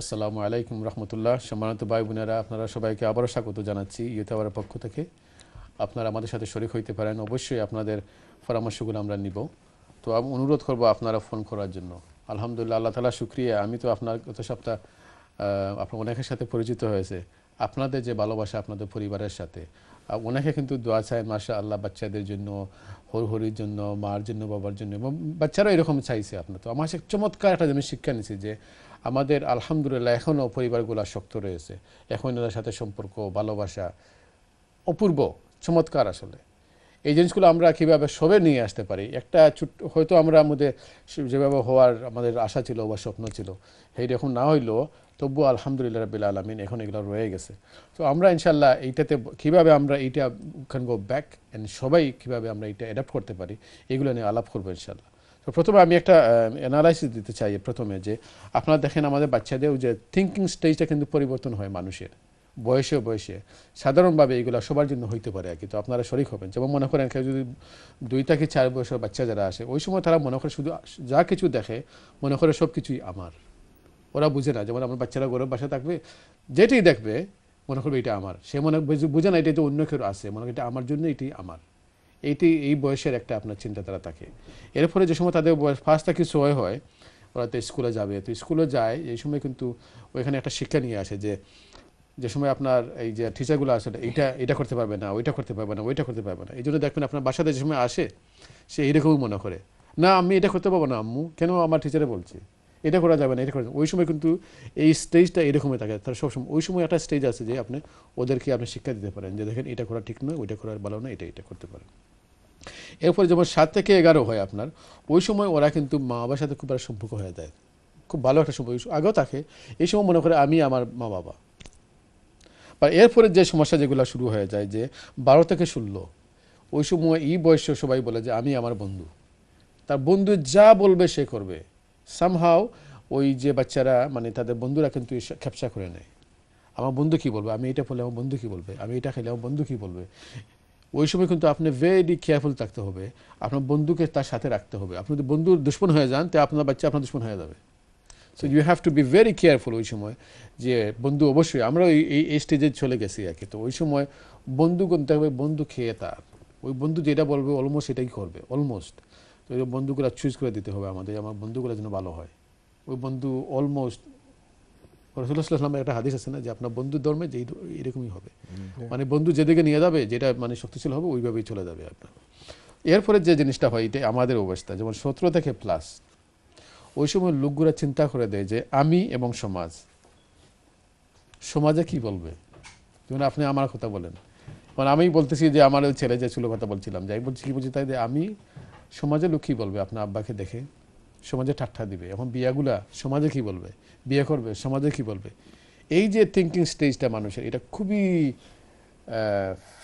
আসসালামু আলাইকুম রহমতুল্লাহ। সম্মানিত ভাই বোনেরা, আপনারা সবাইকে আবারও স্বাগত জানাচ্ছি ইউতাওয়ারের পক্ষ থেকে। আপনারা আমাদের সাথে শরিক হইতে পারেন, অবশ্যই আপনাদের পরামর্শগুলো আমরা নিব। তো আমি অনুরোধ করব আপনারা ফোন করার জন্য। আলহামদুলিল্লাহ, আল্লাহ তালা শুক্রিয়া। আমি তো আপনার গত সপ্তাহ আপনার অনেকের সাথে পরিচিত হয়েছে। আপনাদের যে ভালোবাসা আপনাদের পরিবারের সাথে অনেকে কিন্তু দোয়া চায় মাসা আল্লাহ বাচ্চাদের জন্য হর হরির জন্য, মার জন্য, বাবার জন্য, এবং বাচ্চারাও এরকম চাইছে আপনার। তো আমার কাছে চমৎকার একটা আমি শিক্ষা নিয়েছি যে আমাদের, আলহামদুলিল্লাহ, এখনও পরিবারগুলো শক্ত রয়েছে। এখন এদের সাথে সম্পর্ক, ভালোবাসা অপূর্ব, চমৎকার আসলে। এই জিনিসগুলো আমরা কীভাবে সবে নিয়ে আসতে পারি? একটা ছোট্ট, হয়তো আমরা আমাদের যেভাবে হওয়ার আমাদের আশা ছিল বা স্বপ্ন ছিল সেই এখন না হইলেও তবুও আলহামদুলিল্লাহ রবিল আলমিন এখন এগুলো রয়ে গেছে। তো আমরা ইনশাল্লাহ এইটাতে কীভাবে আমরা এইটা ক্যান গো ব্যাক অ্যান্ড সবাই কীভাবে আমরা এটা অ্যাডাপ্ট করতে পারি, এগুলো নিয়ে আলাপ করব ইনশাল্লাহ তো প্রথমে আমি একটা অ্যানালাইসিস দিতে চাই প্রথমে যে আপনারা দেখেন আমাদের বাচ্চাদের যে থিঙ্কিং স্টেজটা কিন্তু পরিবর্তন হয় মানুষের, বয়সে বয়সে। সাধারণভাবে এগুলো সবার জন্য হইতে পারে আর কি। তো আপনারা শরিক হবেন। যেমন মনে করেন কেউ যদি দুই থেকে চার বয়সের বাচ্চা যারা আসে, ওই সময় তারা মনে করে শুধু যা কিছু দেখে, মনে করে সব কিছুই আমার। ওরা বুঝে না। যেমন আমার বাচ্চারা গরম বাসা থাকবে, যেটি দেখবে, মনে করবে এটা আমার। সে মনে বুঝে- না এটা তো অন্য কেউ আছে। মনে করে এটা আমার জন্য এটি আমার। এইটি, এই বয়সের একটা আপনার চিন্তাধারা থাকে। এর ফলে যে সময় তাদের বয়স ফার্স্ট থেকে সময় হয়, ওরা তো স্কুলে যাবে। তো স্কুলে যায়, এই সময় কিন্তু ওইখানে একটা শিক্ষা নিয়ে আসে যে যে সময় আপনার এই যে টিচারগুলো আসলে এইটা এটা করতে পারবে না, ওইটা করতে পারবে না, ওইটা করতে পারবে না। এই জন্য দেখবেন আপনার বাসাতে যে সময় আসে, সে এইরকমই মনে করে। না, আমি এটা করতে পারব না, আম্মু, কেন আমার টিচারে বলছে? এটা করা যাবে না, এটা করা ওই সময় কিন্তু এই স্টেজটা এরকমই থাকে। তার সবসময়, ওই সময় একটা স্টেজ আছে যে আপনি, ওদেরকে আপনি শিক্ষা দিতে পারেন যে দেখেন এটা করা ঠিক নয়, ওইটা করা ভালো না এটা এটা করতে পারেন। এরপরে যেমন সাত থেকে এগারো হয় আপনার, ওই সময় ওরা কিন্তু মা বাবার সাথে খুব একটা সম্পর্ক হয়ে যায়। খুব ভালো একটা সম্পর্ক। আগেও থাকে। এই সময় মনে করে আমি আমার মা বাবা। বা এরপরে যে সমস্যা যেগুলো শুরু হয়ে যায় যে বারো থেকে ষোলো, ওই সময় এই বয়সে সবাই বলে যে আমি আমার বন্ধু। তার বন্ধু যা বলবে সে করবে। সামহাও ওই যে বাচ্চারা মানে তাদের বন্ধুরা কিন্তু ক্যাপচা করে নেয়। আমার বন্ধু কি বলবে? আমি এটা বললে আমার বন্ধু কি বলবে? আমি এটা খেলে আমার বন্ধু কি বলবে? ওই সময় কিন্তু আপনি ভেরি কেয়ারফুল থাকতে হবে। আপনার বন্ধুকে তার সাথে রাখতে হবে। আপনি যদি বন্ধুর দুশ্মন হয়ে যান, তো আপনার বাচ্চা আপনার দুশ্মন হয়ে যাবে। So you have to be very careful ওই সময় যে বন্ধু অবশ্যই, আমরা এই- এই স্টেজে চলে গেছি আর কি। তো ওই সময় বন্ধু গুনতে হবে, বন্ধু খেয়ে তার। ওই বন্ধু যেটা বলবে অলমোস্ট সেটাই করবে অলমোস্ট তো বন্ধুগুলো চুজ করে দিতে হবে আমাদের আমার বন্ধুগুলো যেন ভালো হয়। ওই বন্ধু অলমোস্ট রসুল্লাহামের একটা হাদিস আছে না যে আপনার বন্ধু ধর্মে যে এরকমই হবে। মানে বন্ধু যেদিকে নিয়ে যাবে যেটা মানে শক্তিশালী হবে ওইভাবেই চলে যাবে আপনার। এরপরে যে জিনিসটা হয় এটা আমাদের অবস্থা। যেমন সতেরো থেকে প্লাস ওই সময় লোকগুলা চিন্তা করে দেয় যে আমি এবং সমাজ। সমাজে কি বলবে? যেমন আপনি আমার কথা বলেন। মানে আমি বলতেছি যে আমার ওই ছেলে যে ছিল কথা বলছিলাম যাই বলছি কি বলছি তাই যে আমি সমাজে লোক কি বলবে আপনার আব্বাকে দেখে সমাজে ঠাট্টা দিবে। এখন বিয়াগুলা সমাজে কি বলবে? বিয়ে করবে সমাজে কি বলবে? এই যে থিঙ্কিং স্টেজটা মানুষের এটা খুবই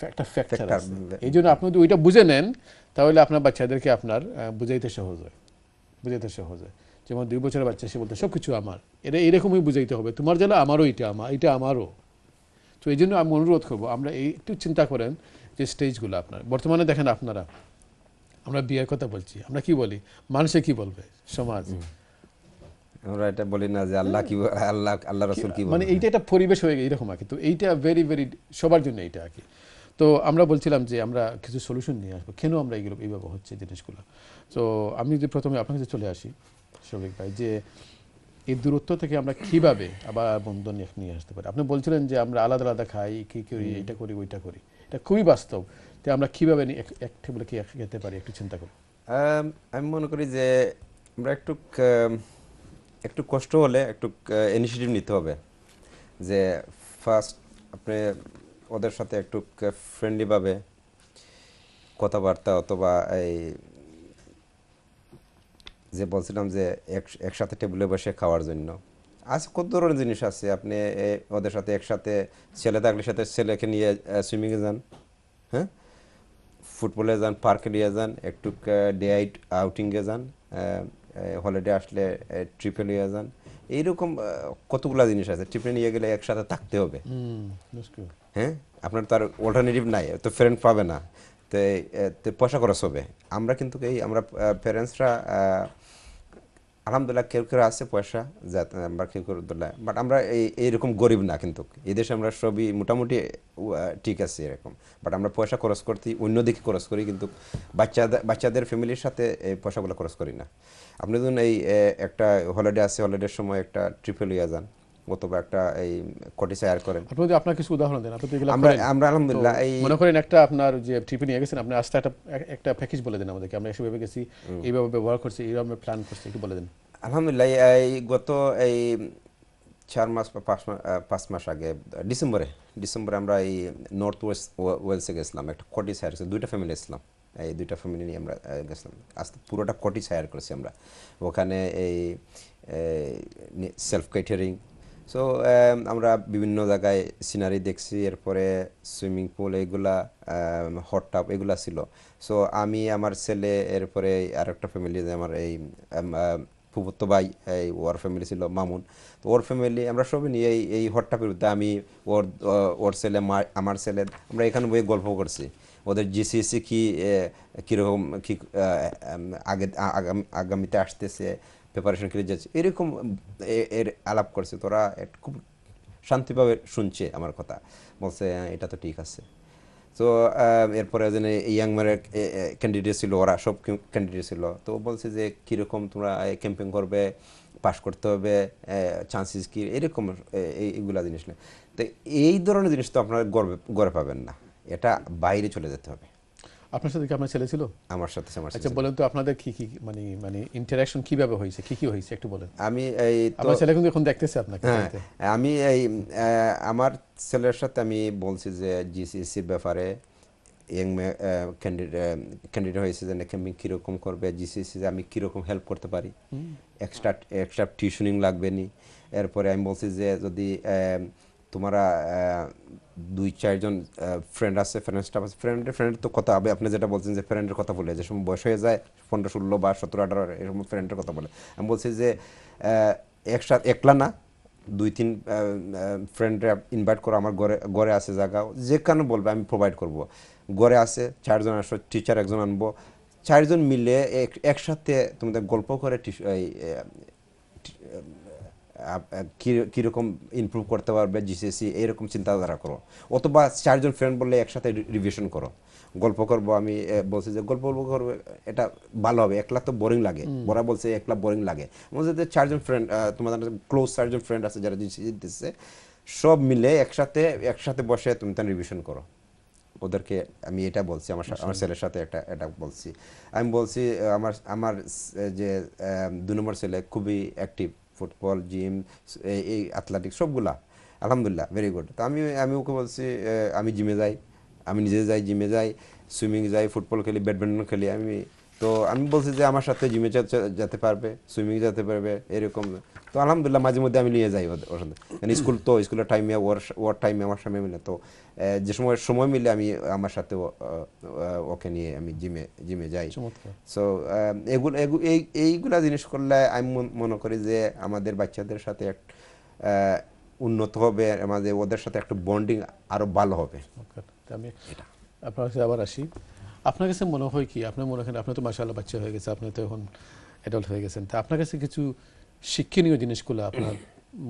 একটা ফ্যাক্টর আছে। এই জন্য আপনি যদি ওইটা বুঝে নেন তাহলে আপনার বাচ্চাদেরকে আপনার বুঝাইতে সহজ হয়। বুঝাইতে সহজ হয়। যেমন দুই বছরের বাচ্চা সে বলতে সব কিছু আমার। এটা এরকমই বুঝাইতে হবে। তোমার জন্য আমারও এটা আমার এটা আমারও। তো এই জন্য আমি অনুরোধ করব আমরা এই একটু চিন্তা করেন যে স্টেজগুলো আপনার। বর্তমানে দেখেন আপনারা আমরা বিয়ের কথা বলছি। আমরা কি বলি? মানুষে কি বলবে? সমাজ। আমরা এটা বলি না যে আল্লাহ কি আল্লাহ আল্লাহ রসুল কি মানে এইটা একটা পরিবেশ হয়ে গেছে এরকম আর কি। তো এইটা ভেরি ভেরি সবার জন্য এইটা আর কি। তো আমরা বলছিলাম যে আমরা কিছু সলিউশন নিয়ে আসব। কেন আমরা এইগুলো এইভাবে হচ্ছে জিনিসগুলো? তো আমি যদি প্রথমে আপনার কাছে চলে আসি শফিক ভাই যে এই দূরত্ব থেকে আমরা কীভাবে আবার বন্ধন নিয়ে আসতে পারি? আপনি বলছিলেন যে আমরা আলাদা আলাদা খাই কি করি এটা করি ওইটা করি। এটা খুবই বাস্তব। তো আমরা কীভাবে এক- টেবিলে কি খেতে পারি একটু চিন্তা করব আম, মনে করি যে আমরা একটু একটু কষ্ট হলে একটু ইনিশিয়েটিভ নিতে হবে। যে ফার্স্ট আপনি ওদের সাথে একটু ফ্রেন্ডলিভাবে কথাবার্তা অথবা এই যে বলছিলাম যে এক- একসাথে টেবিলে বসে খাওয়ার জন্য। আছে কত ধরনের জিনিস আছে? আপনি ওদের সাথে একসাথে ছেলে থাকলে সাথে ছেলেকে নিয়ে সুইমিংয়ে যান। হ্যাঁ? ফুটবলে যান পার্কে নিয়ে যান একটু ডে আইট আউটিংয়ে যান হলিডে আসলে ট্রিপে নিয়ে যান। এইরকম কতগুলো জিনিস আছে। ট্রিপে নিয়ে গেলে একসাথে থাকতে হবে. হ্যাঁ? আপনার তার অল্টারনেটিভ নাই তো ফ্রেন্ড পাবে না। তো তো পয়সা খরচ হবে। আমরা কিন্তু এই আমরা প্যারেন্টসরা আলহামদুলিল্লাহ কেউ কেউ আছে পয়সা আমরা কেউ কেউ বাট আমরা এই এইরকম গরিব না কিন্তু। এদেশে দেশে আমরা সবই মোটামুটি ঠিক আছে এরকম। বাট আমরা পয়সা খরচ করতে অন্যদিকে খরচ করি কিন্তু বাচ্চাদের বাচ্চাদের ফ্যামিলির সাথে এই পয়সাগুলো খরচ করি না। আপনি ধরুন এই একটা হলিডে আছে হলিডের সময় একটা ট্রিপে লইয়া যান। অথবা একটা এই কটি শেয়ার করেন। আপনি যদি আপনার কিছু উদাহরণ দেন আপনি তো আমরা। আমরা আলহামদুলিল্লাহ এই মনে করেন একটা আপনার যে ট্রিপে নিয়ে গেছেন আপনি আস্তে একটা একটা প্যাকেজ বলে দেন আমাদেরকে। আমরা এসব গেছি এইভাবে ব্যবহার করছি এইভাবে প্ল্যান করছি একটু বলে দেন। আলহামদুলিল্লাহ এই গত এই চার মাস বা পাঁচ মাস পাঁচ মাস আগে ডিসেম্বরে ডিসেম্বরে আমরা এই নর্থ ওয়েস্ট ওয়েলসে গেছিলাম একটা কটি সায়ার দুইটা ফ্যামিলি ইসলাম এই দুইটা ফ্যামিলি নিয়ে আমরা গেছিলাম। আস্তে পুরোটা কটি সায়ার করেছি আমরা। ওখানে এই সেলফ কেটারিং সো আমরা বিভিন্ন জায়গায় সিনারি দেখছি, এরপরে সুইমিং পুল এগুলা হট টাপ এগুলা ছিল। সো আমি, আমার ছেলে, এরপরে আর একটা ফ্যামিলি আমার এই ফুফুত্তো ভাই, এই ওর ফ্যামিলি ছিল মামুন। তো ওর ফ্যামিলি আমরা সবাই নিয়ে এই এই হট টাপের মধ্যে আমি, ওর ওর ছেলে আমার ছেলে, আমরা এখানে বই গল্প করছি। ওদের জিসিএসি কী কীরকম, কী আগে, আগামী- আগামীতে আসতেছে প্রিপারেশন করে যাচ্ছে। এরকম এর আলাপ করছে। তোরা খুব শান্তিভাবে শুনছে আমার কথা। বলছে "হ্যাঁ, এটা তো ঠিক আছে। তো এরপরে যেন ইয়াং ম্যানের ক্যান্ডিডেট ছিল ওরা সব ক্যান্ডিডেট ছিল। তো বলছে যে কীরকম তোমরা ক্যাম্পিং করবে পাস করতে হবে চান্সেস কি? এরকম এই- এইগুলা জিনিস না। তো এই ধরনের জিনিস তো আপনারা গর্বে গড়ে পাবেন না। এটা বাইরে চলে যেতে হবে। আপনার সাথে কি আপনার ছেলে ছিল? আমার সাথে আমার আচ্ছা বলেন তো আপনাদের কি কি মানে মানে ইন্টারাকশন কীভাবে হয়েছে? কি কি হয়েছে? একটু বলেন। আমি এই তো আপনার ছেলে কিন্তু এখন দেখতেছে আপনাকে হ্যাঁ আমি এই আমার ছেলের সাথে আমি বলছি যে জিসিএসির ব্যাপারে ইয়াং ক্যান্ডিডেট হয়েছে যে ক্যাম্পিং কীরকম করবে জিসিএসি আমি কীরকম হেল্প করতে পারি। এক্সট্রা এক্সট্রা টিউশনিং লাগবে নি। এরপরে আমি বলছি যে যদি তোমরা দুই, চারজন ফ্রেন্ড আছে ফ্রেন্ড স্টাফ আছে। ফ্রেন্ডের ফ্রেন্ডের তো কথা হবে আপনি যেটা বলছেন যে ফ্রেন্ডের কথা বলে, যে সময় বয়স হয়ে যায়, পনেরো, ষোলো বা সতেরো, আঠারো এরকম ফ্রেন্ডের কথা বলে। আমি বলছি যে একসাথে একলা না, দুই, তিন ফ্রেন্ডরা ইনভাইট করো আমার ঘরে ঘরে আছে জায়গা যেখানে বলবে, আমি প্রোভাইড করব। ঘরে আছে, চারজন আসো টিচার একজন আনব। চারজন মিলে এক- একসাথে তোমাদের গল্প করে কীরকম ইমপ্রুভ করতে পারবে জিসিএসি এরকম চিন্তাধারা করো। অথবা চারজন ফ্রেন্ড বললে একসাথে রিভিশন করো। গল্প করব আমি বলছি যে গল্প গল্প করব এটা ভালো হবে একলা তো বোরিং লাগে। ওরা বলছে একলা বোরিং লাগে। বলছে যে চারজন ফ্রেন্ড তোমাদের ক্লোজ চারজন ফ্রেন্ড আছে যারা জিসিএসি দিচ্ছে সব মিলে একসাথে একসাথে বসে তুমি তার রিভিশন করো। ওদেরকে আমি এটা বলছি আমার আমার ছেলের সাথে একটা এটা বলছি। আমি বলছি আমার আমার যে দু নম্বর ছেলে খুবই অ্যাক্টিভ ফুটবল জিম এই অ্যাথলেটিক্স সবগুলা। আলহামদুলিল্লাহ ভেরি গুড তো আমি আমি ওকে বলছি আমি জিমে যাই, আমি নিজে যাই জিমে যাই সুইমিং যাই ফুটবল খেলি ব্যাডমিন্টন খেলি, আমি তো আমি বলছি যে আমার সাথে জিমে যেতে পারবে সুইমিং যেতে পারবে এরকম। তো আলহামদুলিল্লাহ মাঝে মধ্যে আমি নিয়ে যাই ওর সাথে কারণ স্কুল তো স্কুলের টাইমে ওর ওর টাইমে আমার সামনে মিলে। তো যে সময় সময় মিলে আমি আমার সাথে ওকে নিয়ে আমি জিমে জিমে যাই। সো এগুলো এগু- এই এইগুলা জিনিস করলে আমি মন- মনে করি যে আমাদের বাচ্চাদের সাথে এক উন্নত হবে আমাদের ওদের সাথে একটা বন্ডিং আরও ভালো হবে। আমি আপনার কাছে আবার আসি। আপনার কাছে মনে হয় কি? আপনার মনে হয় আপনি তো মাসাল্লাহ বাচ্চা হয়ে গেছে, আপনি তো এখন অ্যাডাল্ট হয়ে গেছেন। তা আপনার কাছে কিছু শিক্ষণীয় জিনিসগুলো আপনার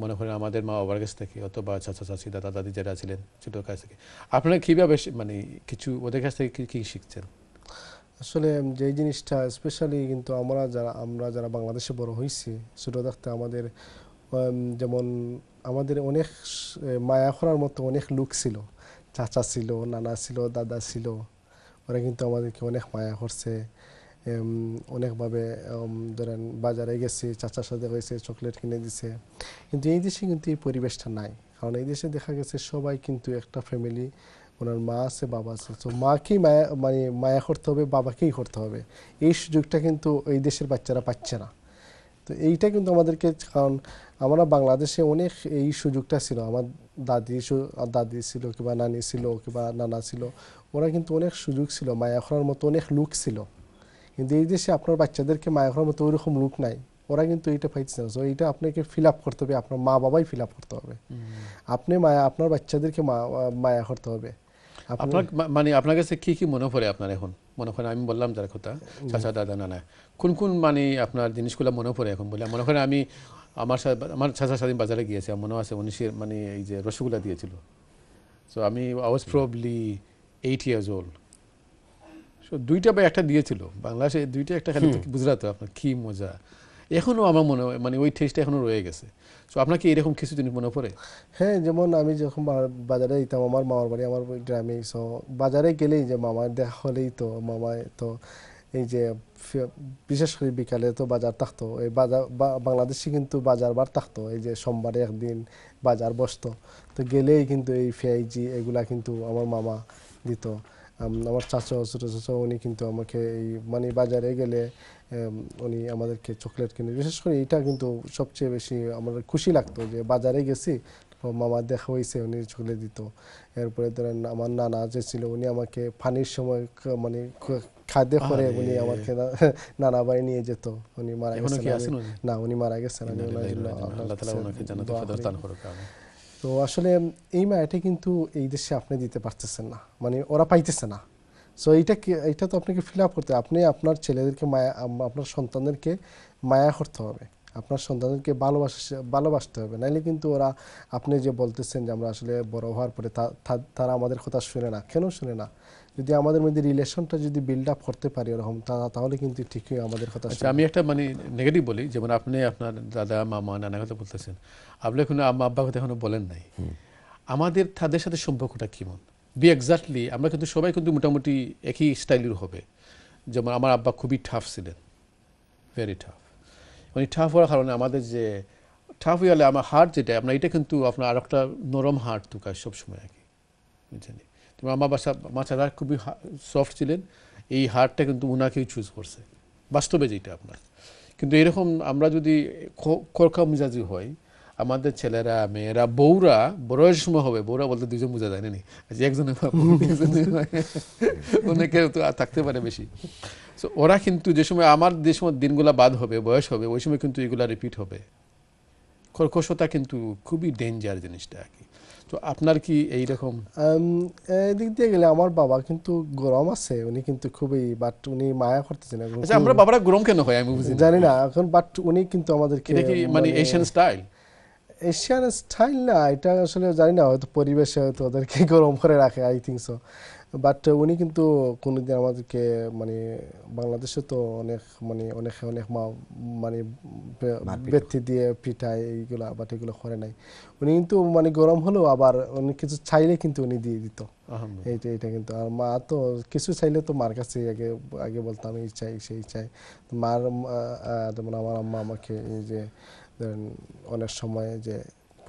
মনে করেন আমাদের মা বাবার কাছ থেকে অথবা চাচা, চাচি, দাদা, দাদি যারা ছিলেন ছোটোর কাছ থেকে, আপনারা কীভাবে মানে কিছু ওদের কাছ থেকে কী, কি শিখছেন? আসলে যে জিনিসটা স্পেশালি কিন্তু আমরা যারা আমরা যারা বাংলাদেশে বড় হয়েছি ছোটো থাকতে আমাদের যেমন আমাদের অনেক মায়া করার মতো অনেক লোক ছিল। চাচা ছিল, নানা ছিল, দাদা ছিল। ওরা কিন্তু আমাদেরকে অনেক মায়া করছে। অনেকভাবে ধরেন বাজারে গেছি, চাচার সাথে হয়েছে, চকলেট কিনে দিছে। কিন্তু এই দেশে কিন্তু এই পরিবেশটা নাই। কারণ এই দেশে দেখা গেছে সবাই কিন্তু একটা ফ্যামিলি ওনার মা আছে, বাবা আছে। তো মাকেই মায়া মানে মায়া করতে হবে, বাবাকেই করতে হবে। এই সুযোগটা কিন্তু এই দেশের বাচ্চারা পাচ্ছে না। তো এইটা কিন্তু আমাদেরকে, কারণ আমরা বাংলাদেশে অনেক এই সুযোগটা ছিল। আমার দাদি দাদি ছিল কিংবা নানি ছিল কিংবা নানা ছিল। ওরা কিন্তু অনেক সুযোগ ছিল মায়া করার মতো অনেক লুক ছিল। কিন্তু এই দেশে আপনার বাচ্চাদেরকে মায়া করার মতো ওইরকম লুক নাই। ওরা কিন্তু এইটা পাইছে না। তো এইটা আপনাকে ফিল আপ করতে হবে আপনার মা বাবাই ফিল আপ করতে হবে। আপনি মায়া আপনার বাচ্চাদেরকে মায়া করতে হবে। আপনার মানে আপনার কাছে কি কি মনে পড়ে আপনার এখন? মনে করেন আমি বললাম যার কথা চাচা দাদা নানা। কোন কোন মানে আপনার জিনিসগুলো মনে পড়ে এখন বলে? মনে করেন আমি আমার সাথে আমার চাচা স্বাধীন বাজারে গিয়েছে আমার মনে আছে উনি সে- মানে এই যে রসগোল্লা দিয়েছিল। সো আমি I was probably eight years old so দুইটা বা একটা দিয়েছিল। বাংলাদেশে দুইটা একটা খালি বুঝলাতো আপনার কি মজা। এখনও আমার মনে হয় মানে ওই টেস্টটা এখনও রয়ে গেছে। সো আপনার কি এরকম কিছু জিনিস মনে পড়ে? হ্যাঁ যেমন আমি যখন বাজারে যেতাম আমার মামার বাড়ি আমার গ্রামে সো বাজারে গেলেই যে মামার দেখা হলেই তো মামায় তো এই যে বিশেষ করে বিকালে তো বাজার থাকতো। এই বাজার বাংলাদেশে কিন্তু বাজার বার থাকতো। এই যে সোমবারে একদিন বাজার বসতো। তো গেলেই কিন্তু এই পেঁয়াজি এগুলা কিন্তু আমার মামা দিত। আমার চাচা ছোটো চাচা উনি কিন্তু আমাকে এই মানে বাজারে গেলে উনি আমাদেরকে চকলেট কিনে বিশেষ করে এটা কিন্তু সবচেয়ে বেশি আমাদের খুশি লাগতো যে বাজারে গেছি তো মামা দেখা হয়েছে উনি চকলেট দিত। এরপরে ধরেন আমার নানা যে ছিল উনি আমাকে পানির সময় মানে খাদ্য করে উনি আমাকে নানা বাড়ি নিয়ে যেত। উনি মারা গেছেন? না উনি মারা গেছেন আমি ওনার জন্য তো আসলে এই মায়াটা কিন্তু এই দেশে আপনি দিতে পারতেছেন না। মানে ওরা পাইতেছে না। সো এইটা এটা তো আপনাকে ফিল আপ করতে। আপনি আপনার ছেলেদেরকে মায়া আপনার সন্তানদেরকে মায়া করতে হবে। আপনার সন্তানদেরকে ভালোবাসা, ভালোবাসতে হবে। নাইলে কিন্তু ওরা, আপনি যে বলতেছেন যে আমরা আসলে বড় হওয়ার পরে তারা আমাদের কথা শুনে না, কেন শুনে না? যদি আমাদের মধ্যে রিলেশনটা যদি বিল্ড আপ করতে পারি ওরকম তা- তাহলে কিন্তু ঠিকই আমাদের কথা আচ্ছা আমি একটা মানে নেগেটিভ বলি যেমন আপনি আপনার দাদা মামা নানা কথা বলতেছেন। আপনি এখনও আম্মা আব্বা কথা এখনও বলেন নাই। আমাদের তাদের সাথে সম্পর্কটা কেমন? বি এক্স্যাক্টলি আমরা কিন্তু সবাই কিন্তু মোটামুটি একই স্টাইলের হবে। যেমন আমার আব্বা খুবই টাফ ছিলেন। ভেরি টাফ মানে টাফ হওয়ার কারণে আমাদের যে টাফ হয়ে গেলে আমার হার্ট যেটা আপনার এটা কিন্তু আপনার আর একটা নরম হার্ট তুকার সবসময় আর কি। বুঝছেন? তুমি আমার বাসা চাচা খুবই সফট ছিলেন। এই হারটা কিন্তু উনাকেই চুজ করছে। বাস্তবে যেটা আপনার। কিন্তু এরকম আমরা যদি খরকা মিজাজি হয় আমাদের ছেলেরা মেয়েরা বউরা বড়ের সময় হবে বউরা বলতে দুজন বোঝা যায় না নি যে একজনে হয়, একজনে হয়। অনেকের তো আর থাকতে পারে বেশি। So, ওরা কিন্তু যে সময় আমার যে সময় দিনগুলা বাদ হবে বয়স হবে ওই সময় কিন্তু এগুলা রিপিট হবে। কর্কশতা কিন্তু খুবই ডেঞ্জার জিনিসটা আর কি। তো আপনার কি এই রকম এদিক দিয়ে গেলে আমার বাবা কিন্তু গরম আছে উনি কিন্তু খুবই বাট উনি মায়া করতেছেন এখন। আচ্ছা আমরা বাবারা গরম কেন হয়? আমি বুঝি জানি না এখন বাট উনি কিন্তু আমাদেরকে এটা কি মানে এশিয়ান স্টাইল এশিয়ান স্টাইল না এটা আসলে জানি না হয়তো পরিবেশে হয়তো ওদেরকে গরম করে রাখে আই থিঙ্ক সো বাট উনি কিন্তু কোনোদিন আমাদেরকে মানে বাংলাদেশে তো অনেক মানে অনেক অনেক মা মানে ব্যক্তি দিয়ে পিঠায় এইগুলা বাট এগুলো করে নাই। উনি কিন্তু মানে গরম হলেও আবার উনি কিছু চাইলে কিন্তু উনি দিয়ে দিত। এইটা এইটা কিন্তু আর মা তো কিছু চাইলে তো মার কাছে আগে আগে বলতাম এই চাই সেই চাই। মার যেমন আমার আম্মা আমাকে এই যে ধরেন অনেক সময় যে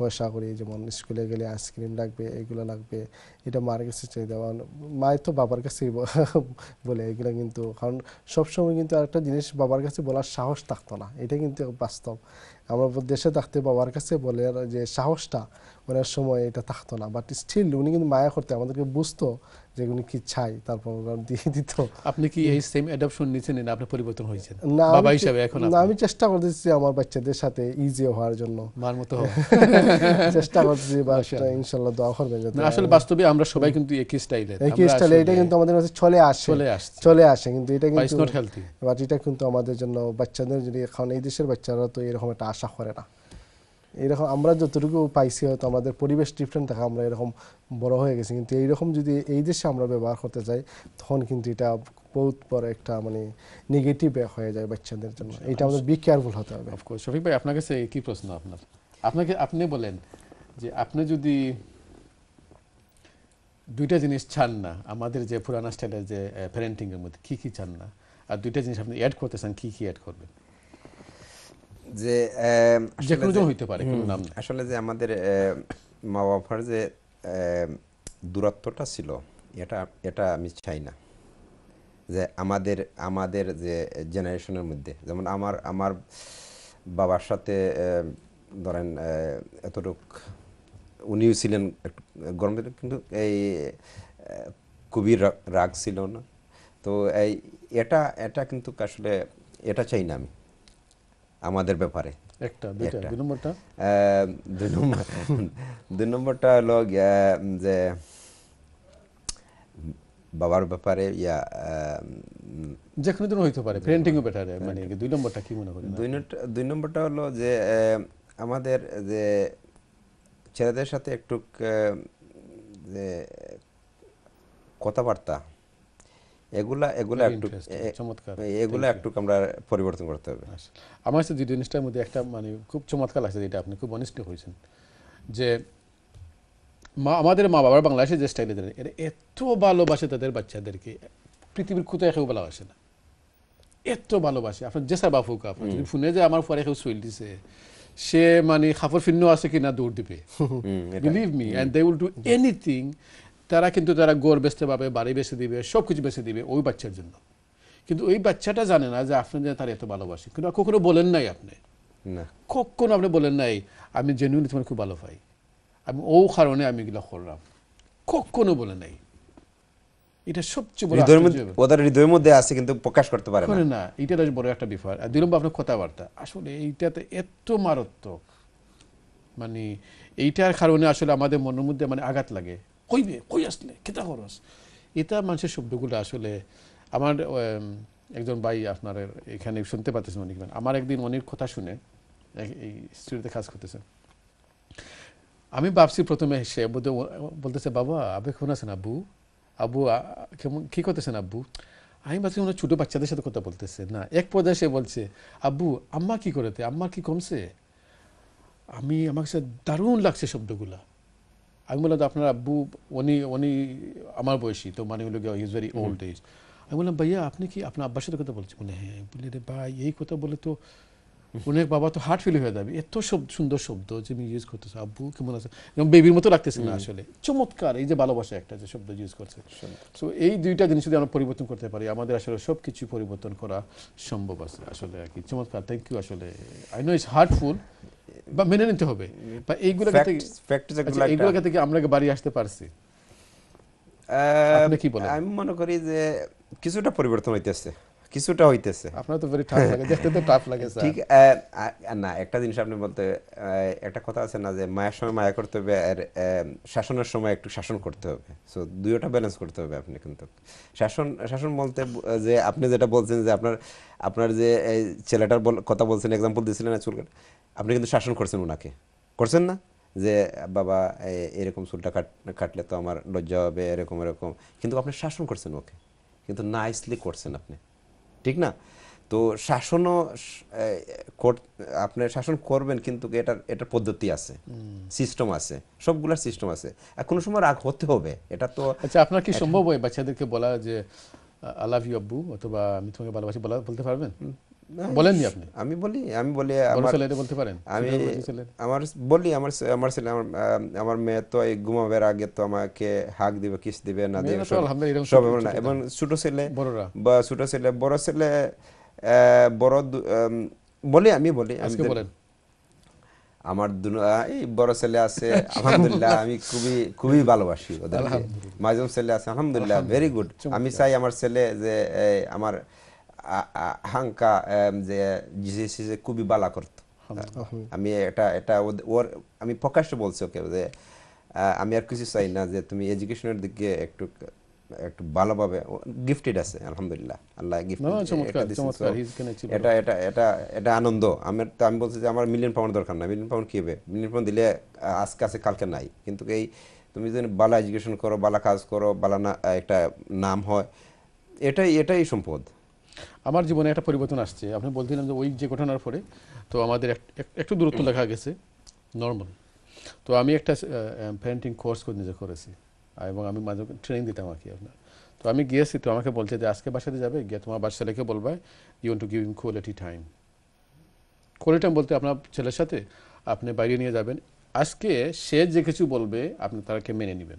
পয়সা করি, যেমন স্কুলে গেলে আইসক্রিম লাগবে, এগুলো লাগবে, এটা মার কাছে চেয়ে দেওয়া। মায়ের তো বাবার কাছে বলে এগুলো কিন্তু, কারণ সবসময় কিন্তু আরেকটা জিনিস বাবার কাছে বলার সাহস থাকতো না, এটা কিন্তু বাস্তব। আমরা দেশে থাকতে বাবার কাছে বলে যে সাহসটা, ওনার সময় এটা থাকতো না বাট স্টিল উনি কিন্তু মায়া করতে আমাদেরকে বুঝতো যে উনি কি চাই তারপর ওরা দিয়ে দিত। আপনি কি এই সেম অ্যাডাপশন নিয়েছেন না আপনি পরিবর্তন হয়েছেন না বাবা হিসাবে এখন না আমি চেষ্টা করতেছি আমার বাচ্চাদের সাথে ইজি হওয়ার জন্য। মার মতো। চেষ্টা করতেছি বা মাশাআল্লাহ। ইনশাল্লাহ দোয়া করবেন যাতে আসলে বাস্তবে আমরা সবাই কিন্তু একই স্টাইলের একই স্টাইলে এটা কিন্তু আমাদের কাছে চলে আসে। চলে আসছে। চলে আসে কিন্তু এটা কিন্তু নট হেলথি বাট এটা কিন্তু আমাদের জন্য বাচ্চাদের যদি এখন এই দেশের বাচ্চারা তো এরকম একটা আশা করে না। এরকম আমরা যতটুকু পাইছি হয়তো আমাদের পরিবেশ ডিফারেন্ট থাকে আমরা এরকম বড় হয়ে গেছি। কিন্তু এইরকম যদি এই দেশে আমরা ব্যবহার করতে যাই তখন কিন্তু এটা বহুত বড় একটা মানে নেগেটিভ হয়ে যায় বাচ্চাদের জন্য। এটা আমাদের বি কেয়ারফুল হতে হবে। অফকোর্স শফিক ভাই আপনার কাছে কি প্রশ্ন আপনার? আপনাকে আপনি বলেন যে আপনি যদি দুইটা জিনিস চান না আমাদের যে পুরানা স্টাইলের যে প্যারেন্টিং এর মধ্যে কি কি চান না আর দুইটা জিনিস আপনি অ্যাড করতে চান কি কি অ্যাড করবেন? যে যে আসলে কোনো জন হইতে পারে কোনো নাম আসলে যে আমাদের মা বাবার যে দূরত্বটা ছিল এটা এটা আমি চাই না। যে আমাদের আমাদের যে জেনারেশনের মধ্যে যেমন আমার আমার বাবার সাথে ধরেন এতটুক উনিও ছিলেন একটু গরম কিন্তু এই খুবই রাগ ছিল না। তো এই এটা এটা কিন্তু আসলে এটা চাই না আমি। আমাদের ব্যাপারে। একটা দুইটা দুই নম্বরটা? দুই নম্বর দুই নম্বরটা হলো যে বাবার ব্যাপারে ইয়া যে কোনো দিনও হইতে পারে প্যারেন্টিংও বেটার মানে দুই নম্বরটা কি মনে করেন? দুই নম্বরটা দুই নম্বরটা হলো যে আমাদের যে ছেলেদের সাথে একটু যে কথাবার্তা এগুলা এগুলা একটু interesting, এ- চমৎকার। এগুলা একটু আমরা পরিবর্তন করতে হবে। আচ্ছা। আমার কাছে দুই জিনিসটার মধ্যে একটা মানে খুব চমৎকার লাগছে যেটা আপনি খুব অনিষ্ট হয়েছেন। যে মা আমাদের মা বাবার বাংলাদেশে যে স্টাইলে দেয় এরা এত ভালোবাসে তাদের বাচ্চাদেরকে পৃথিবীর কোথায় কেউ ভালোবাসে না। এত ভালোবাসে। আপনার যে সার বাফুক আপনার যদি ফোনে যে আমার পরে কেউ চল দিছে সে মানে খাফর ফিন্ন আছে কিনা দৌড় দিবে। Believe me and they will do anything তারা কিন্তু তারা গোর বেচতে পাবে বাড়ি বেচে দিবে সব কিছু বেচে দিবে ওই বাচ্চার জন্য। কিন্তু ওই বাচ্চাটা জানে না যে আপনি যে তার এত ভালোবাসে। কিন্তু কখনো বলেন নাই আপনি। না। কখনো আপনি বলেন নাই আমি জেনুইনলি তোমার খুব ভালো পাই। আমি ও কারণে আমি এগুলো করলাম। কখনো বলে নাই। এটা সবচেয়ে বড় হৃদয়ের মধ্যে আশ্চর্য ওদের হৃদয়ের মধ্যে আছে কিন্তু প্রকাশ করতে পারে না। না। এটা তো বড় একটা বিষয় আর দুই নম্বর আপনার কথাবার্তা। আসলে এইটাতে এত মারাত্মক। মানে এইটার কারণে আসলে আমাদের মনের মধ্যে মানে আঘাত লাগে। কইবে, কই আসলে? কেতা খরচ? এটা মানুষের শব্দগুলো আসলে আমার একজন ভাই আপনার এখানে শুনতে পাচ্ছেন অনেক আমার একদিন অনেক কথা শুনে এই স্টুডিওতে কাজ করতেছেন আমি ভাবছি প্রথমে বোধহয় বলতেছে, বাবা, আবে কেমন আছেন আব্বু? আব্বু কেমন, কি করতেছেন আব্বু? আমি ভাবছি হয় ছোট বাচ্চাদের সাথে কথা বলতেছে। না, এক পর্যায়ে সে বলছে, আব্বু, আম্মা কি করেতে? আম্মার কি কমছে? আমি, আমার কাছে দারুণ লাগছে শব্দগুলা। আমি বললাম আপনার আব্বু উনি উনি আমার বয়সী তো মানে হলো ইজ ভেরি ওল্ড এজ আমি বললাম ভাইয়া আপনি কি আপনার আব্বার সাথে কথা বলছেন? বলে হ্যাঁ। বলে রে ভাই এই কথা বলে তো অনেক বাবা তো হার্ট ফিল হয়ে যাবে। এত শব্দ সুন্দর শব্দ যে আমি ইউজ করতেছে আব্বু কেমন আছে? যেমন বেবির মতো লাগতেছে না আসলে। চমৎকার এই যে ভালোবাসা একটা যে শব্দ ইউজ করছে। সো এই দুইটা জিনিস যদি আমরা পরিবর্তন করতে পারি আমাদের আসলে সব কিছু পরিবর্তন করা সম্ভব আছে আসলে আর কি। চমৎকার থ্যাংক ইউ আসলে। আই নো ইটস হার্টফুল বা মেনে নিতে হবে। বা এইগুলো এইগুলো থেকে আমরা বাড়ি আসতে পারছি? কি বলেন? আমি মনে করি যে কিছুটা পরিবর্তন হইতেছে। কিছুটা হইতেছে। আপনার তো ভেরি টাফ লাগে দেখতে তো টাফ লাগে স্যার ঠিক না একটা জিনিস আপনি বলতে একটা কথা আছে না যে মায়ের সময় মায়া করতে হবে আর শাসনের সময় একটু শাসন করতে হবে। সো দুইটা ব্যালেন্স করতে হবে আপনি কিন্তু। শাসন শাসন বলতে যে আপনি যেটা বলছেন যে আপনার আপনার যে ছেলেটার কথা বলছেন এক্সাম্পল দিয়েছিলেন না চুল কাট আপনি কিন্তু শাসন করছেন ওনাকে। করছেন না? যে বাবা এরকম চুলটা কাট কাটলে তো আমার লজ্জা হবে এরকম এরকম। কিন্তু আপনি শাসন করছেন ওকে। কিন্তু নাইসলি করছেন আপনি। ঠিক না? তো শাসনও আপনি শাসন করবেন কিন্তু এটার এটার পদ্ধতি আছে। সিস্টেম আছে। সবগুলার সিস্টেম আছে। আর কোনো সময় রাগ হতে হবে। এটা তো আচ্ছা আপনার কি সম্ভব হয় বাচ্চাদেরকে বলা যে আই লাভ ইউ আব্বু অথবা আমি তোমাকে ভালোবাসি বলা বলতে পারবেন? বলেননি আপনি? আমি বলি আমি বলি আমার ছেলেদের বলতে পারেন। আমি? আমার বলি আমার আমার ছেলে আমার আমার মেয়ে তো এই ঘুমাবার আগে তো আমাকে হাক দিবে কিস দিবে না দিবে সব- না। এবং ছোট ছেলে বড়রা। বা ছোট ছেলে বড় ছেলে বড় বলি আমি বলি আজকে বলেন। আমার এই বড় ছেলে আছে আলহামদুলিল্লাহ আমি খুবই খুবই ভালোবাসি ওদের মাঝম ছেলে আছে আলহামদুলিল্লাহ ভেরি গুড আমি চাই আমার ছেলে যে আমার হাঙ্কা যে সিসে খুবই বালা করতো। আমি এটা এটা ওর আমি প্রকাশ্যে বলছি ওকে যে আমি আর কিছু চাই না যে তুমি এডুকেশনের দিকে একটু একটু ভালোভাবে গিফটেড আছে আলহামদুলিল্লাহ। আল্লাহ গিফট এটা এটা এটা এটা আনন্দ। আমার তো আমি বলছি যে আমার মিলিয়ন পাউন্ড দরকার না মিলিয়ন পাউন্ড কি হবে? মিলিয়ন পাউন্ড দিলে আজকে আছে কালকে নাই। কিন্তু এই তুমি যদি বালা এডুকেশন করো বালা কাজ করো বালা না একটা নাম হয় এটাই এটাই সম্পদ। আমার জীবনে একটা পরিবর্তন আসছে। আপনি বলছিলেন যে ওই যে ঘটনার পরে তো আমাদের এক- এক- একটু দূরত্ব লেখা গেছে নর্মাল তো আমি একটা প্যারেন্টিং কোর্স করে নিজে করেছি এবং আমি মাঝে ট্রেনিং দিতাম আর কি আপনার। তো আমি গিয়েছি তো আমাকে বলছে যে আজকে বাসাতে যাবে গিয়ে তোমার বাচ্চা ছেলেকে বলবে you to give him quality time quality time বলতে আপনার ছেলের সাথে আপনি বাইরে নিয়ে যাবেন। আজকে সে যে কিছু বলবে আপনি তাকে মেনে নেবেন।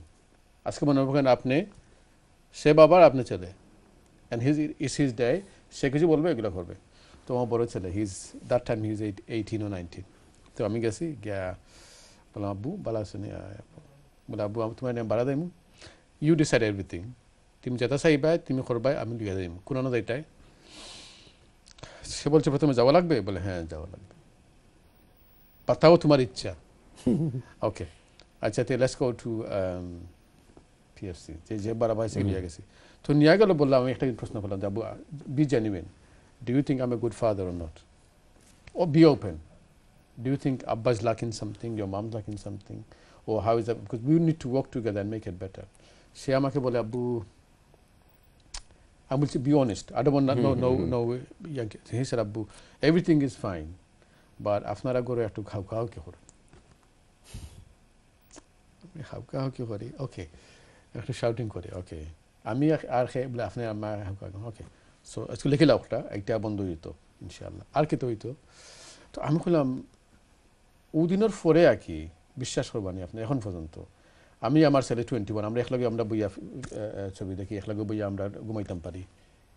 আজকে মনে রাখবেন আপনি সে বাবার আপনি ছেলে। And his is his day সে কিছু বলবে এগুলো করবে। তো আমার বড় ছেলে his that time his eight eighteen O nineteen তো আমি গেছি গিয়া বললাম আব্বু বালা শুনি বলে আব্বু তোমার বাড়া দেবো ইউ ডিসাইড এভরিথিং তুমি যেটা চাইবাই তুমি করবাই আমি লিখে দেবো কোনো না এটাই সে বলছে প্রথমে যাওয়া লাগবে? বলে হ্যাঁ যাওয়া লাগবে। পাতাও তোমার ইচ্ছা। ওকে আচ্ছা তে লেটস গো টু টিএফসি যে যে বারা ভাই সে নিয়ে গেছি। তো নিয়ে গেল বললাম আমি একটা প্রশ্ন করলাম যে আব্বু be genuine do you think I'm a good father or not O be open do you think Abba's lacking something, your mom's lacking something, or how is that? Because we need to work together and make it better. সে আমাকে বলে আব্বু I will say, be honest. I don't want no no no. yeah, He said, Abu, everything is fine, but আপনারা করে একটু খাও খাও কি করে আমি খাও খাও কি করি ওকে একটু শাউটিং করে ওকে আমি আর- খেয়ে বলে আপনি আমার খাও ওকে। সো আজকে লিখে লাও একটা একটা বন্ধ হইত ইনশাআল্লাহ। আর কি তো হইতো? তো আমি বললাম ওদিনের পরে আর কি বিশ্বাস করবানি আপনি এখন পর্যন্ত। আমি আমার ছেলে টোয়েন্টি ওয়ান আমরা একলগে আমরা বইয়া ছবি দেখি একলগে বইয়া আমরা ঘুমাইতাম পারি।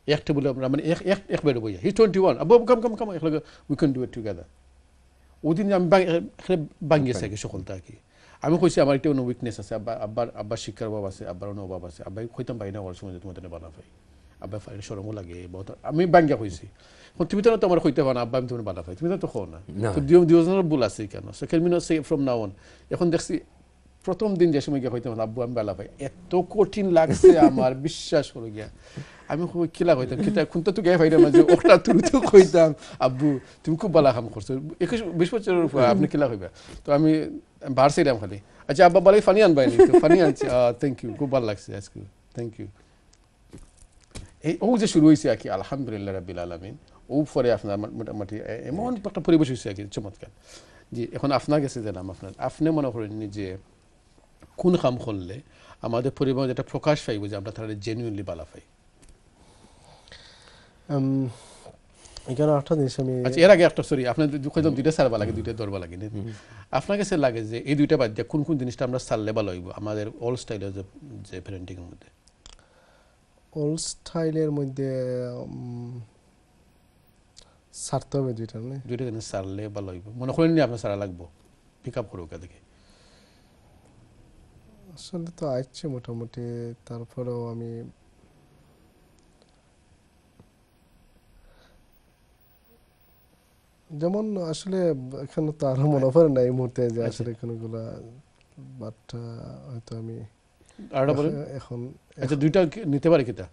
একটা বলে আমরা মানে এক এক এক বেড়ে বইয়া হি টোয়েন্টি ওয়ান আবু কাম কাম কাম একলগে we can do it together ওদিন আমি বাং- এখানে বাঙ্গিয়েছে আর কি সকলটা আর কি। আমি কইছি আমার একটা অন্য উইকনেস আছে। আব্বা আব্বার আব্বার শিক্ষার অভাব আছে আব্বার অন্য অভাব আছে। আব্বাই কইতাম পারি না ওর সময় তোমার তেনে বানা পাই আব্বা ফাইলে সরমও লাগে বহুত আমি বাঙ্গিয়া কইছি। তুমি তো না তোমার কইতে পারো আব্বা আমি তোমার বানা পাই তুমি তো খো না। দুজনের ভুল আছে কেন? সো ক্যান মিনো সে ফ্রম নাও অন এখন দেখছি প্রথম দিন যে সময় গিয়ে হইতে আব্বু আমি বেলা পাই এত কঠিন লাগছে আমার বিশ্বাস করে গিয়া। আমি খুব কিলা কইতাম কিতা খুন তো গায়ে পাইতাম না যে ওটা তুই তো কইতাম আব্বু তুমি খুব বালা কাম করছ। একুশ বিশ বছরের উপর আপনি কিলা কইবা। তো আমি বার সাইডাম খালি আচ্ছা আব্বা বালাই ফানি আনবাই ফানি আনছি থ্যাংক ইউ খুব ভালো লাগছে আজকে থ্যাংক ইউ এই ও যে শুরু হয়েছে আর কি, আলহামদুলিল্লাহ রাবিল আলমিন। ও পরে আপনার মোটামুটি এমন একটা পরিবেশ হয়েছে আর কি, চমৎকার। জি, এখন আপনার কাছে গেলাম আপনার, আপনি মনে করেন যে কোন কাম করলে আমাদের পরিবার যেটা প্রকাশ পাইব যে আমরা তাহলে জেনুইনলি বালা পাই? এখানে একটা জিনিস আমি আচ্ছা এর আগে একটা সরি আপনার কইলাম দুইটা সারবা লাগে দুইটা ধরবা লাগে নে? আপনার কাছে লাগে যে এই দুইটা বাদ দিয়ে কোন কোন জিনিসটা আমরা সারলে ভালো হইব? আমাদের অল স্টাইলের যে মধ্যে। স্টাইলের হবে দুইটা না? দুইটা জিনিস সারলে ভালো হইব। মনে করেন নি আপনার সারা লাগবো? পিক আপ করুক দেখে আসলে তো আসছে মোটামুটি তারপরেও আমি যেমন আসলে এখানে তো আরও মনে পড়ে না এই মুহূর্তে যে আচ্ছা। আসলে কোনগুলা বাট হয়তো আমি বলেন। এখন আচ্ছা দুইটা নিতে পারি কিতা?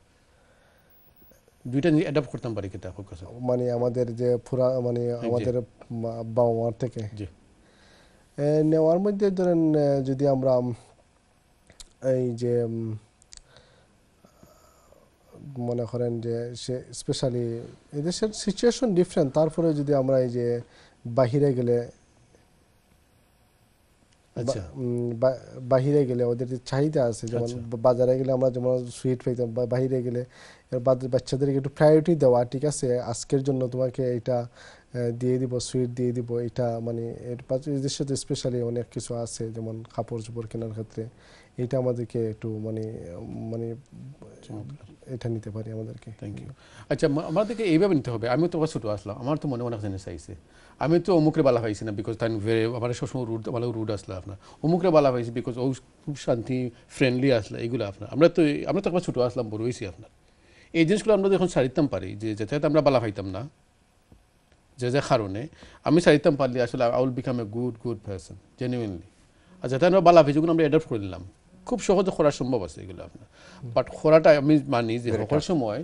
দুইটা অ্যাডাপ্ট করতাম পারি কিতা কাছে? মানে আমাদের যে পুরা মানে আমাদের বাবা মার থেকে। জি। নেওয়ার মধ্যে ধরেন যদি আমরা এই যে মনে করেন যে সে স্পেশালি এদেশের সিচুয়েশন ডিফারেন্ট তারপরে যদি আমরা এই যে বাহিরে গেলে আচ্ছা বাহিরে গেলে ওদের যে চাহিদা আছে যেমন আচ্ছা। বাজারে গেলে আমরা যেমন সুইট পাইতাম বাহিরে গেলে বাচ্চাদেরকে একটু প্রায়োরিটি দেওয়া ঠিক আছে আজকের জন্য তোমাকে এটা দিয়ে দিব সুইট দিয়ে দিব এটা মানে এর সাথে স্পেশালি অনেক কিছু আছে যেমন কাপড় চোপড় কেনার ক্ষেত্রে এটা আমাদেরকে একটু মানে মানে এটা নিতে পারি আমাদেরকে। থ্যাংক ইউ আচ্ছা আমাদেরকে এইভাবে নিতে হবে। আমি তো আবার ছোটো আসলাম। আমার তো মনে অনেক জিনিস আইছে। আমি তো অমুকরে বালা পাইছি না বিকজ তাই ভেরে আমার সবসময় রুড ভালো রুড আসলো আপনার। অমুকরে বালা পাইছি বিকজ ও খুব শান্তি ফ্রেন্ডলি আসলো, এইগুলো আপনার। আমরা তো আমরা তো একবার ছোটো আসলাম, বড় হয়েছি আপনার। এই জিনিসগুলো আমরা যখন সারিতাম পারি, যে যাতে আমরা বালা পাইতাম না। যে যে কারণে আমি সারিতাম পারলে আসলে I will become a good good person genuinely আর যাতে আমরা বালা পাই যেগুলো আমরা অ্যাডাপ্ট করে নিলাম। খুব সহজে করা সম্ভব আছে এগুলো আপনার। বাট করাটা আমি মানি যে সকল সময়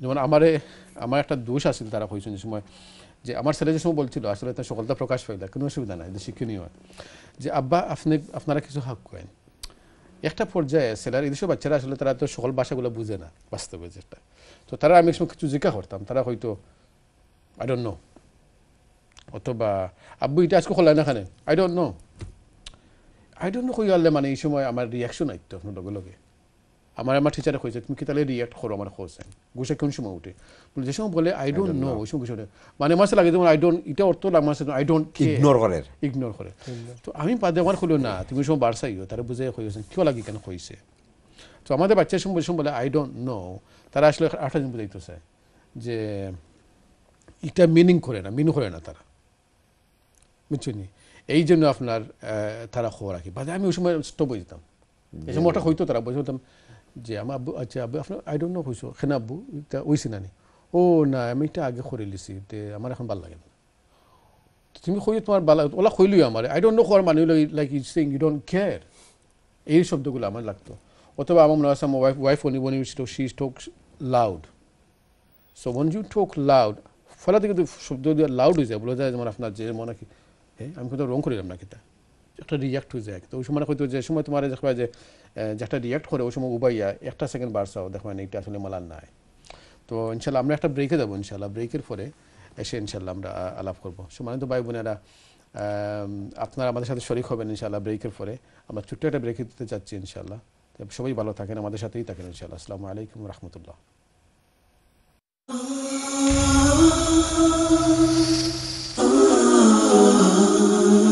যেমন আমারে আমার একটা দোষ আছিল তারা কইছেন যে সময় যে আমার ছেলে যে সময় বলছিল আসলে তার সকলটা প্রকাশ পাইলা কোনো অসুবিধা নাই যে শিক্ষণীয়। হয় যে আব্বা আপনি আপনারা কিছু হাক করেন। একটা পর্যায়ে ছেলের এদেশের বাচ্চারা আসলে তারা তো সকল ভাষাগুলো বুঝে না বাস্তবে যেটা। তো তারা আমি সময় কিছু জিজ্ঞা করতাম তারা হয়তো আই ডোন্ট নো অথবা আব্বু এটা আজকে খোলা না খানে I don't know I don't know কই আনলে মানে এই সময় আমার রিয়াকশন আইতো আপনার লগে লগে। আমার আমার টিচারে কইছে তুমি কি তাহলে রিয়াক্ট করো আমার খোঁজেন গুছে কোন সময় উঠে? বলে যে সময় বলে আই ডোন্ট নো ওই সময় গুছে মানে আমার লাগে যেমন আই ডোন্ট এটা অর্থ লাগে আমার আই ডোন্ট ইগনোর করে। ইগনোর করে। তো আমি বাদে আমার কইলো না তুমি সময় বারসাইও। তারা বুঝে কইছেন কিয় লাগি কেন কইছে? তো আমাদের বাচ্চার সময় সময় বলে আই ডোন্ট নো তারা আসলে আঠা দিন বুঝাইতে চায় যে এটা মিনিং করে না মিনিং করে না তারা। বুঝছেন এই জন্য আপনার তারা খবর রাখি। বাদে আমি ওই সময় স্টপ হয়ে যেতাম। এই সময় ওটা হইতো তারা বলতাম, যে আমার আব্বু আচ্ছা আব্বু, আপনার আই ডোন্ট নো হইছো খেনা আব্বু, এটা ওইছি নানি ও, না, আমি এটা আগে করে লিছি তে আমার এখন ভালো লাগে না। তুমি কই তোমার বালা ওলা কইলই আমার আই ডোন্ট নো কোয়ার মানে like you saying you don't care এই শব্দগুলো আমার লাগতো। অথবা আমার মনে আছে wife wife only when you she talks loud. So when you talk loud, ফলে কিন্তু শব্দ লাউড হয়ে যায় বলে যায় যেমন আপনার যে মনে কি হ্যাঁ আমি কিন্তু রং করিলাম না কিতা একটা রিয়াক্ট হয়ে যায় তো ওই সময় হয়তো যে সময় তোমার দেখবা যে আহ, যে একটা রিয়াক্ট করে ওই সময় উবাইয়া একটা সেকেন্ড বাড়ছাও না এটা আসলে মালান নাই তো ইনশাল্লাহ আমরা একটা ব্রেকে দেবো ইনশাল্লাহ ব্রেকের পরে এসে ইনশাল্লাহ আমরা আলাপ করব সম্মানিত ভাই বোনেরা আপনারা আমাদের সাথে শরিক হবেন ইনশাল্লাহ ব্রেকের পরে আমরা ছোট্ট একটা ব্রেকে দিতে চাচ্ছি ইনশাল্লাহ সবাই ভালো থাকেন আমাদের সাথেই থাকেন ইনশাল্লাহ আসসালামু আলাইকুম রহমতুল্লাহ Oh Oh.